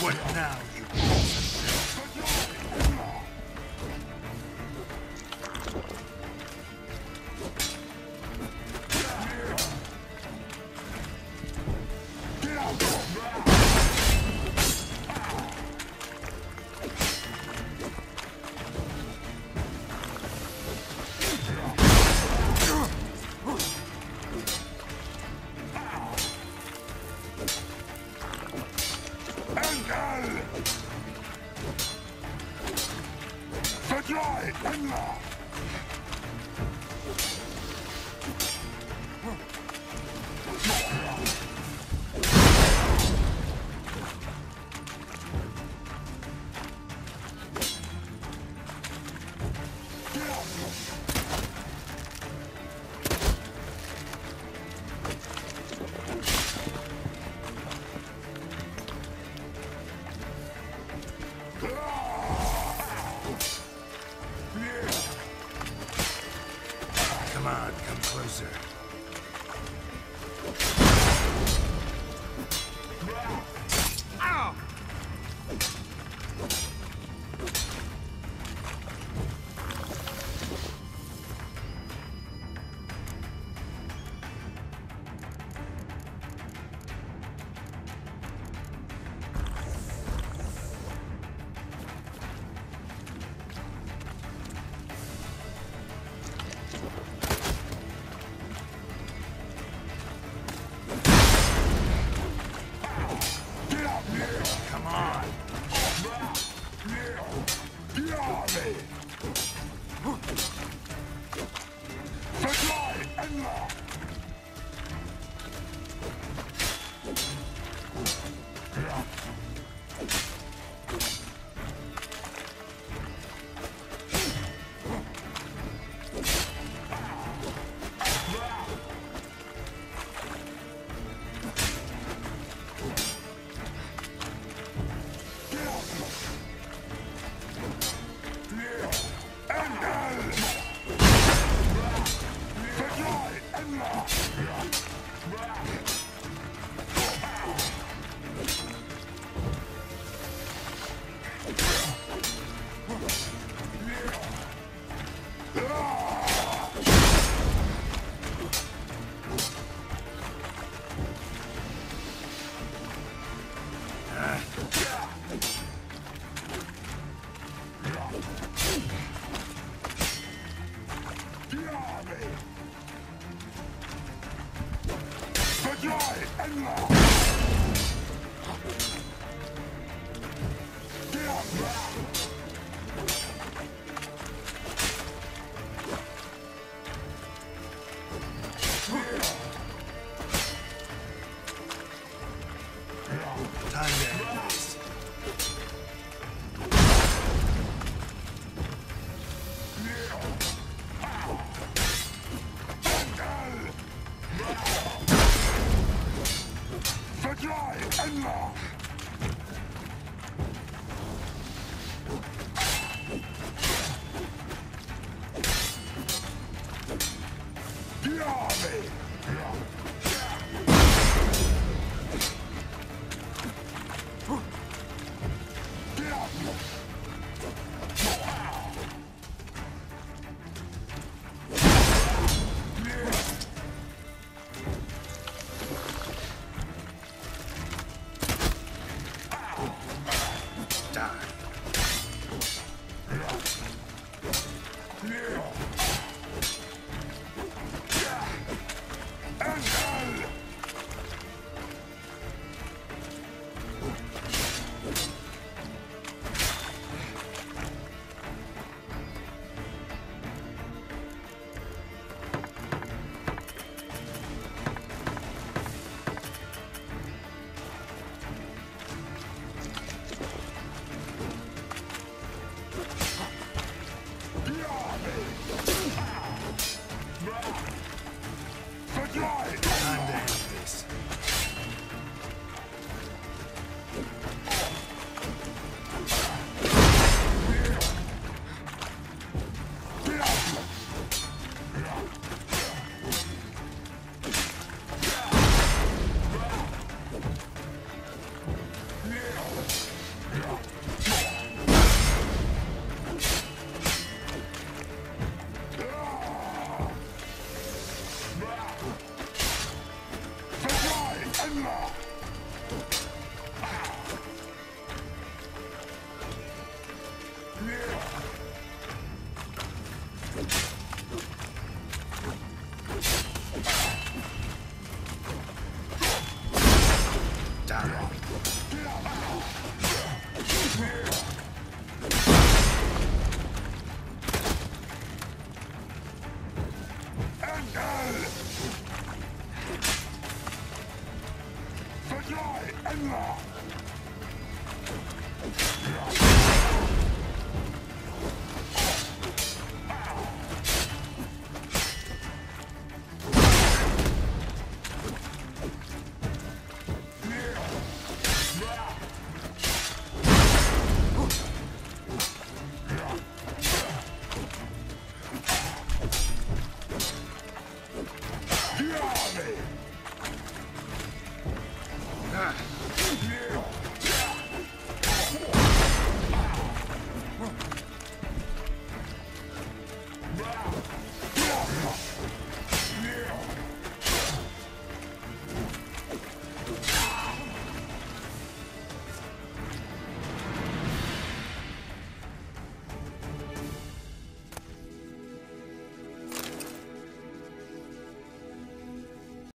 What now, Engel! Verdreht! Händler! Come closer. Come on. Jahre! Verdreht! Händler! Engel! Verdreht! Händler! Jahre! Verdreht! Händler! Time to end Verdreht! Vertreib! Ändler!